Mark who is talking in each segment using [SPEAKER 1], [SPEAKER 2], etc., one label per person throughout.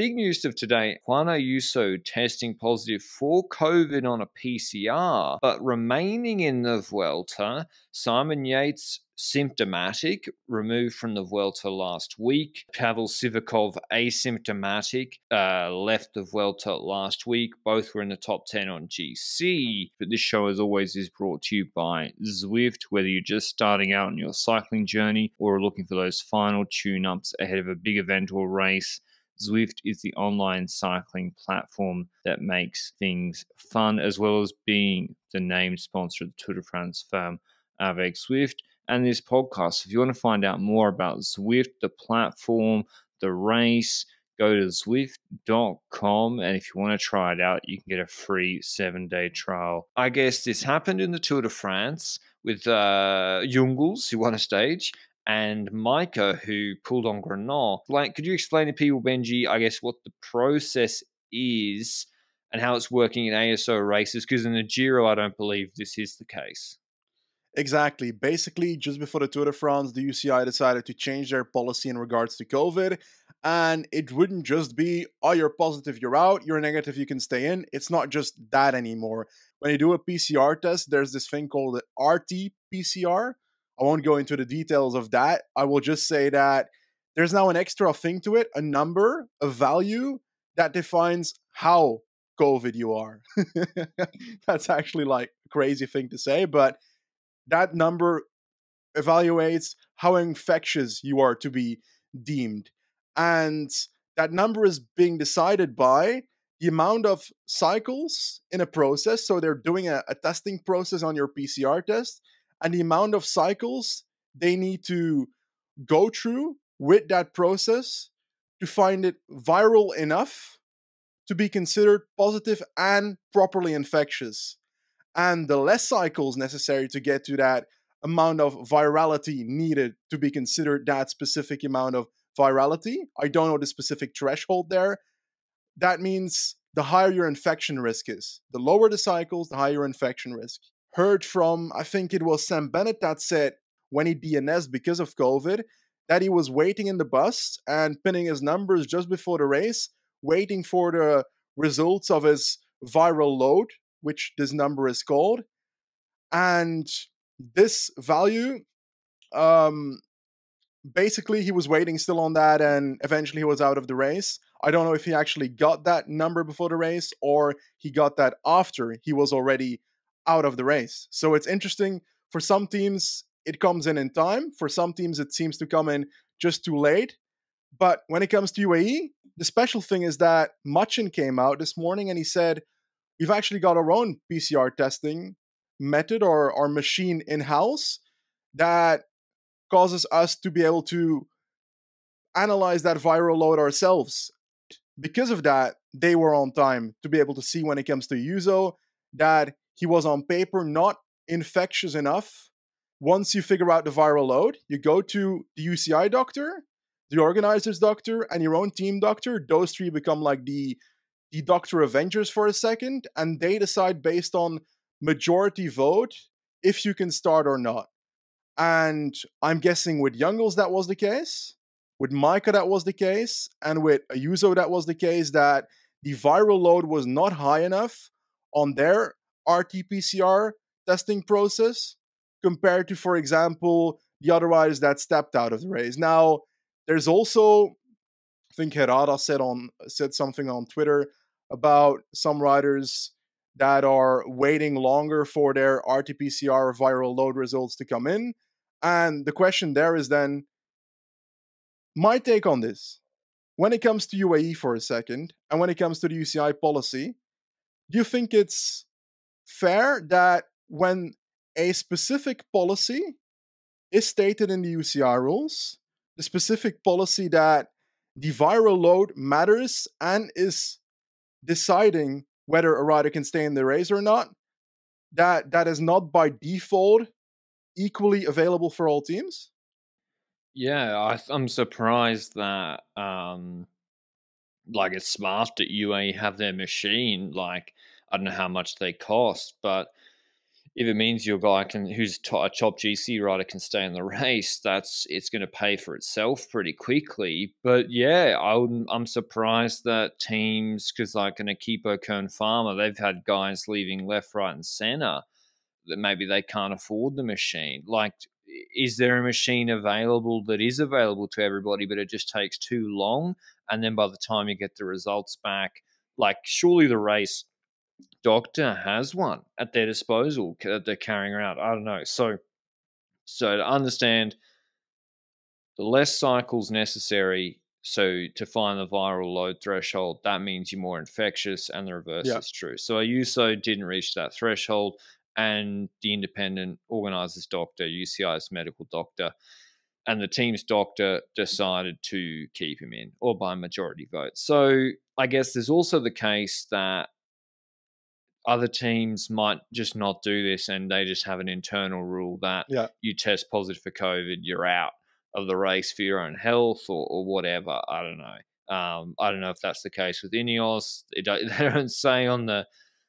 [SPEAKER 1] big news of today Juan Ayuso testing positive for COVID on a PCR, but remaining in the Vuelta. Simon Yates symptomatic, removed from the Vuelta last week. Pavel Sivakov asymptomatic, uh, left the Vuelta last week. Both were in the top 10 on GC. But this show, as always, is brought to you by Zwift. Whether you're just starting out on your cycling journey or looking for those final tune ups ahead of a big event or race, Zwift is the online cycling platform that makes things fun, as well as being the name sponsor of the Tour de France Femmes avec Zwift and this podcast. If you want to find out more about Zwift, the platform, the race, go to Zwift.com. And if you want to try it out, you can get a free seven day trial. I guess this happened in the Tour de France with uh, Jungels, who won a stage, and Majka, who pulled on Grenot. Like, could you explain to people, Benji, I guess, what the process is and how it's working in ASO races? Because in the Giro, I don't believe this is the case.
[SPEAKER 2] Exactly. Basically, just before the Tour de France, the UCI decided to change their policy in regards to COVID. And it wouldn't just be, oh, you're positive, you're out, you're negative, you can stay in. It's not just that anymore. When you do a PCR test, there's this thing called the RT PCR. I won't go into the details of that. I will just say that there's now an extra thing to it, a number, a value that defines how COVID you are. That's actually like a crazy thing to say, but that number evaluates how infectious you are to be deemed. And that number is being decided by the amount of cycles in a process. So they're doing a, a, testing process on your PCR test, and the amount of cycles they need to go through with that process to find it viral enough to be considered positive and properly infectious and the less cycles necessary to get to that amount of virality needed to be considered that specific amount of virality. I don't know the specific threshold there. That means the higher your infection risk is. The lower the cycles, the higher infection risk. Heard from, I think it was Sam Bennett that said when he DNS because of COVID, that he was waiting in the bus and pinning his numbers just before the race, waiting for the results of his viral load which this number is called. And this value, um, basically, he was waiting still on that, and eventually he was out of the race. I don't know if he actually got that number before the race or he got that after he was already out of the race. So it's interesting. For some teams, it comes in in time. For some teams, it seems to come in just too late. But when it comes to UAE, the special thing is that Matxin came out this morning and he said, we've actually got our own PCR testing method or our machine in house that causes us to be able to analyze that viral load ourselves. Because of that, they were on time to be able to see when it comes to Ayuso that he was on paper not infectious enough. Once you figure out the viral load, you go to the UCI doctor, the organizer's doctor, and your own team doctor. Those three become like the the Doctor Avengers for a second, and they decide based on majority vote if you can start or not. And I'm guessing with Jungels that was the case, with Majka that was the case, and with Ayuso that was the case that the viral load was not high enough on their RT-PCR testing process compared to, for example, the other riders that stepped out of the race. Now, there's also, I think Herrada said on said something on Twitter about some riders that are waiting longer for their RT-PCR viral load results to come in. And the question there is then my take on this. When it comes to UAE for a second, and when it comes to the UCI policy, do you think it's fair that when a specific policy is stated in the UCI rules, the specific policy that the viral load matters and is deciding whether a rider can stay in the race or not, that that is not by default equally available for all teams?
[SPEAKER 1] Yeah, I, am surprised that um, like it's smart that UAE have their machine. Like I don't know how much they cost, but if it means your guy can who's a top GC rider can stay in the race, that's it's going to pay for itself pretty quickly. But yeah, I am surprised that teams because like an Equipo Kern Pharma, they've had guys leaving left, right, and center that maybe they can't afford the machine. Like, is there a machine available that is available to everybody, but it just takes too long? And then by the time you get the results back, like surely the race doctor has one at their disposal that they're carrying around. I don't know. So, so to understand the less cycles necessary, so to find the viral load threshold, that means you're more infectious, and the reverse yeah. is true. So Ayuso didn't reach that threshold, and the independent organizers doctor, UCI's medical doctor, and the team's doctor decided to keep him in, or by majority vote. So I guess there's also the case that other teams might just not do this and they just have an internal rule that
[SPEAKER 2] yeah.
[SPEAKER 1] you test positive for COVID, you're out of the race for your own health or, or whatever. I don't know. Um, I don't know if that's the case with Ineos. It, they don't say on the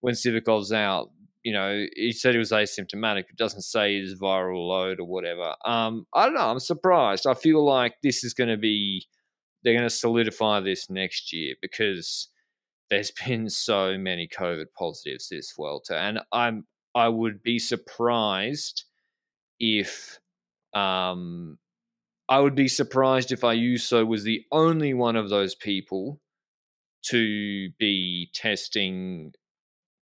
[SPEAKER 1] when Sivakov's out, you know, he said he was asymptomatic. It doesn't say his viral load or whatever. Um, I don't know. I'm surprised. I feel like this is going to be, they're going to solidify this next year because there's been so many COVID positives this Vuelta, and I'm I would be surprised if um I would be surprised if Ayuso was the only one of those people to be testing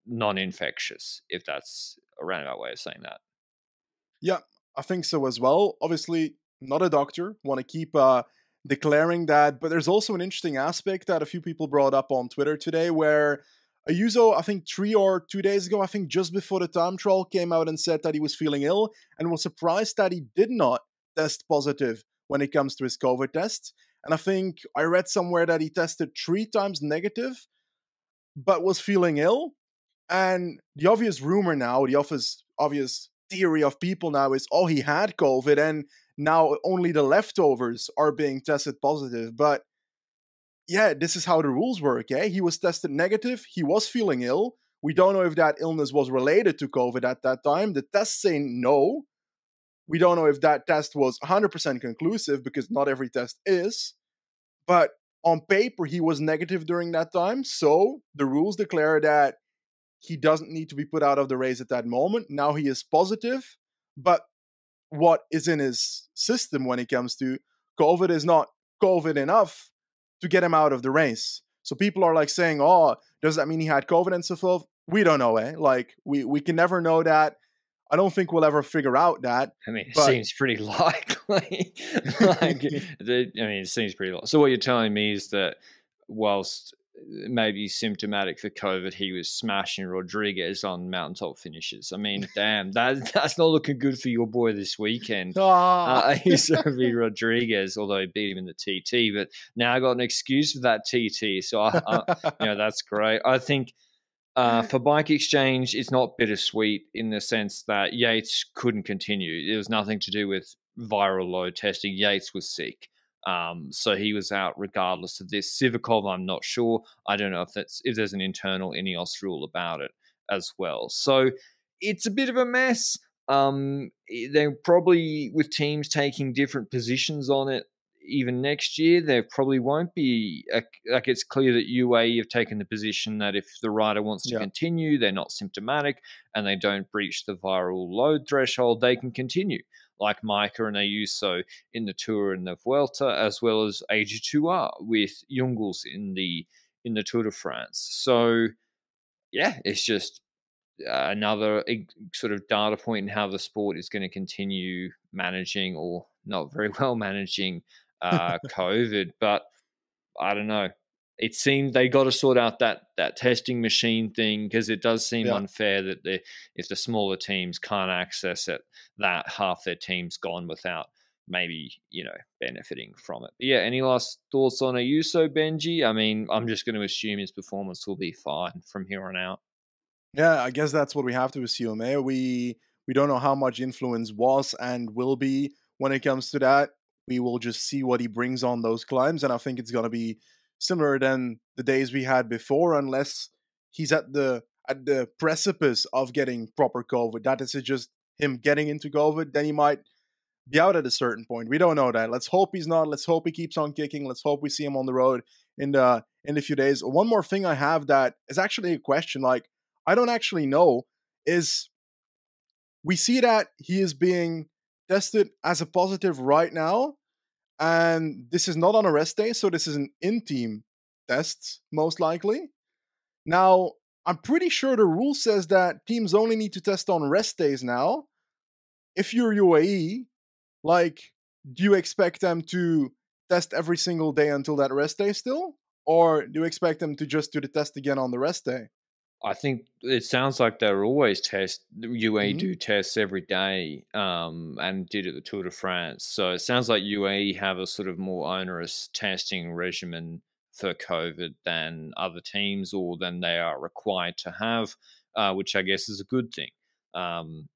[SPEAKER 1] non-infectious, if that's a roundabout way of saying that.
[SPEAKER 2] Yeah, I think so as well. Obviously, not a doctor. Want to keep uh, declaring that. But there's also an interesting aspect that a few people brought up on Twitter today where Ayuso, I think three or two days ago, I think just before the time trial came out and said that he was feeling ill and was surprised that he did not test positive when it comes to his COVID test. And I think I read somewhere that he tested three times negative, but was feeling ill. And the obvious rumor now, the obvious obvious theory of people now is, oh, he had COVID and now only the leftovers are being tested positive. But yeah, this is how the rules work. Yeah, he was tested negative. He was feeling ill. We don't know if that illness was related to COVID at that time. The test saying no. We don't know if that test was 100% conclusive because not every test is. But on paper, he was negative during that time. So the rules declare that he doesn't need to be put out of the race at that moment. Now he is positive, but what is in his system when it comes to COVID is not COVID enough to get him out of the race. So people are like saying, "Oh, does that mean he had COVID and so forth?" We don't know, eh? Like we we can never know that. I don't think we'll ever figure out that.
[SPEAKER 1] I mean, it but... seems pretty likely. like, I mean, it seems pretty. Likely. So what you're telling me is that whilst maybe symptomatic for COVID, he was smashing Rodriguez on mountaintop finishes. I mean, damn, that that's not looking good for your boy this weekend. Oh. Uh, he's going to be Rodriguez, although he beat him in the TT. But now I got an excuse for that TT, so I, I you know that's great. I think. Uh, for Bike Exchange, it's not bittersweet in the sense that Yates couldn't continue. It was nothing to do with viral load testing. Yates was sick. Um, so he was out regardless of this. Sivakov, I'm not sure. I don't know if that's if there's an internal Ineos rule about it as well. So it's a bit of a mess. Um, they're probably with teams taking different positions on it. Even next year, there probably won't be. A, like it's clear that UAE have taken the position that if the rider wants to yeah. continue, they're not symptomatic and they don't breach the viral load threshold, they can continue like Majka and Ayuso in the Tour and the Vuelta, as well as AG2R with Jungels in the in the Tour de France. So, yeah, it's just uh, another sort of data point in how the sport is going to continue managing or not very well managing uh, COVID. But I don't know it seemed they got to sort out that that testing machine thing because it does seem yeah. unfair that the if the smaller teams can't access it, that half their team's gone without maybe you know benefiting from it. But yeah, any last thoughts on Ayuso Benji? I mean, I'm just going to assume his performance will be fine from here on out.
[SPEAKER 2] Yeah, I guess that's what we have to assume. Eh? We we don't know how much influence was and will be when it comes to that. We will just see what he brings on those climbs, and I think it's going to be similar than the days we had before, unless he's at the at the precipice of getting proper COVID. That is just him getting into COVID. Then he might be out at a certain point. We don't know that. Let's hope he's not. Let's hope he keeps on kicking. Let's hope we see him on the road in the in a few days. One more thing I have that is actually a question. Like I don't actually know is we see that he is being tested as a positive right now, and this is not on a rest day, so this is an in-team test most likely. Now I'm pretty sure the rule says that teams only need to test on rest days now. If you're UAE, like, do you expect them to test every single day until that rest day still? Or do you expect them to just do the test again on the rest day?
[SPEAKER 1] I think it sounds like they're always test. UAE mm-hmm. do tests every day, um, and did at the Tour de France. So it sounds like UAE have a sort of more onerous testing regimen for COVID than other teams, or than they are required to have, uh, which I guess is a good thing. Um,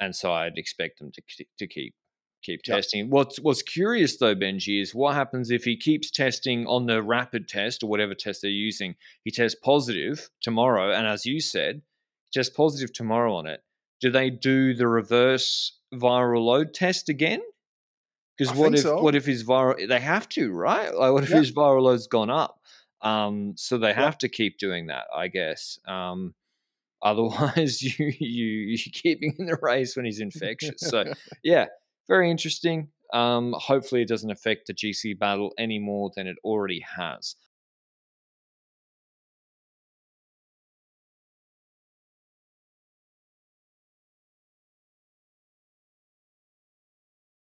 [SPEAKER 1] and so I'd expect them to to keep keep testing. Yep. What's what's curious though, Benji, is what happens if he keeps testing on the rapid test or whatever test they're using. He tests positive tomorrow, and as you said, just positive tomorrow on it. Do they do the reverse viral load test again? Because what if so. what if his viral? They have to, right? Like, what if yep. his viral load's gone up? Um, so they have yep. to keep doing that, I guess. Um, otherwise, you you you keep him in the race when he's infectious. So yeah, very interesting. Um, hopefully, it doesn't affect the GC battle any more than it already has.